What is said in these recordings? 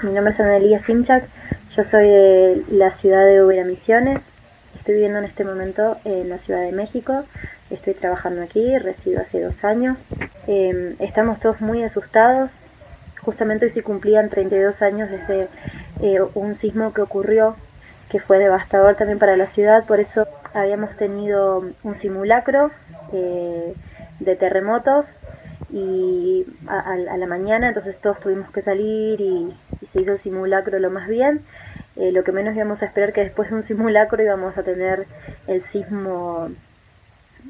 Mi nombre es Analia Simchak, yo soy de la ciudad de Ubera Misiones, estoy viviendo en este momento en la Ciudad de México, estoy trabajando aquí, resido hace dos años, em, estamos todos muy asustados, justamente hoy se cumplían 32 años desde eh, un sismo que ocurrió que fue devastador también para la ciudad, por eso habíamos tenido un simulacro eh, de terremotos y a, la mañana entonces todos tuvimos que salir y, se hizo simulacro lo más bien. Eh, lo que menos íbamos a esperar que después de un simulacro íbamos a tener el sismo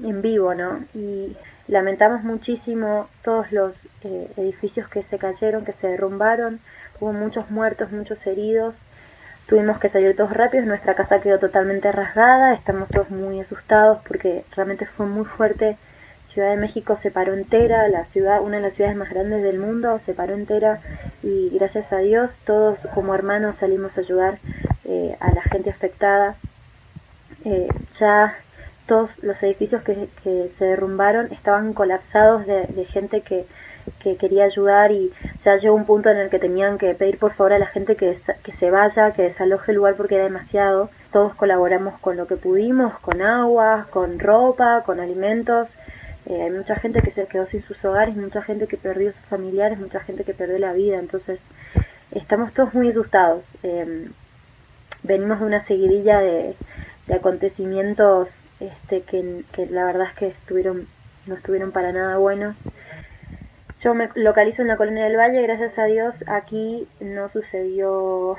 en vivo, ¿no? Y lamentamos muchísimo todos los eh, edificios que se cayeron, que se derrumbaron, hubo muchos muertos, muchos heridos, tuvimos que salir todos rápidos, nuestra casa quedó totalmente rasgada, estamos todos muy asustados porque realmente fue muy fuerte. Ciudad de México se paró entera, la ciudad, una de las ciudades más grandes del mundo, se paró entera y gracias a Dios todos como hermanos salimos a ayudar eh, a la gente afectada. Eh, ya todos los edificios que, se derrumbaron estaban colapsados de, gente que, quería ayudar y ya llegó un punto en el que tenían que pedir por favor a la gente que, que se vaya, que desaloje el lugar porque era demasiado. Todos colaboramos con lo que pudimos, con agua, con ropa, con alimentos eh, hay mucha gente que se quedó sin sus hogares, mucha gente que perdió sus familiares, mucha gente que perdió la vida, entonces estamos todos muy asustados. Em, venimos de una seguidilla de, acontecimientos este, que, la verdad es que estuvieron, no estuvieron para nada buenos. Yo me localizo en la colonia del Valle, gracias a Dios aquí no sucedió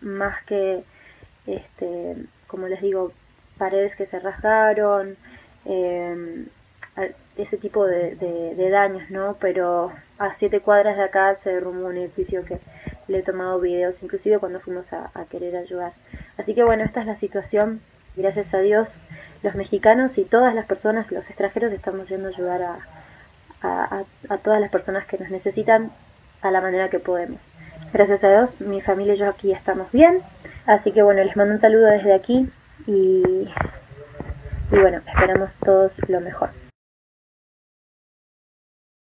más que, este, como les digo, paredes que se rasgaron, eh, ese tipo de, daños, ¿no? Pero a siete cuadras de acá se derrumbó un edificio que le he tomado videos, inclusive cuando fuimos a, querer ayudar. Así que bueno, esta es la situación. Gracias a Dios, los mexicanos y todas las personas, los extranjeros, estamos yendo a ayudar a, a, todas las personas que nos necesitan a la manera que podemos. Gracias a Dios, mi familia y yo aquí estamos bien. Así que bueno, les mando un saludo desde aquí y, y bueno, esperamos todos lo mejor.